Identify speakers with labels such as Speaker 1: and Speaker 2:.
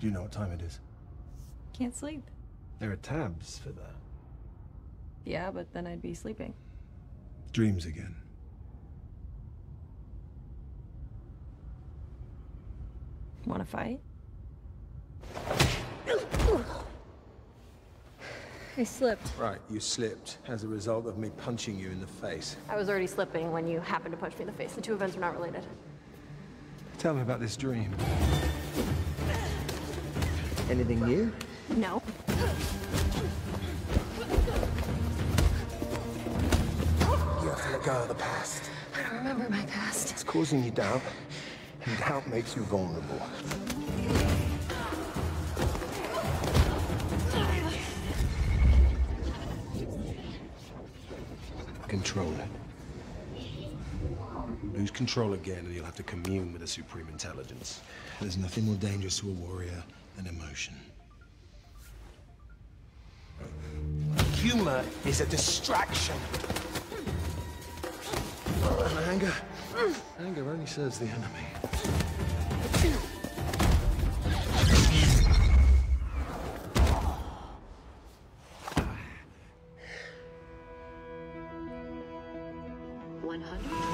Speaker 1: Do you know what time it is?
Speaker 2: Can't sleep.
Speaker 1: There are tabs for that.
Speaker 2: Yeah, but then I'd be sleeping.
Speaker 1: Dreams again.
Speaker 2: Want to fight? I slipped.
Speaker 1: Right, you slipped as a result of me punching you in the face.
Speaker 2: I was already slipping when you happened to punch me in the face. The two events are not related.
Speaker 1: Tell me about this dream.
Speaker 3: Anything new?
Speaker 2: No.
Speaker 1: You have to let go of the past.
Speaker 2: I don't remember my past.
Speaker 1: It's causing you doubt, and doubt makes you vulnerable. Control it. Lose control again, and you'll have to commune with the supreme intelligence. There's nothing more dangerous to a warrior than emotion. Humor is a distraction. And anger, anger only serves the enemy.
Speaker 4: One hundred.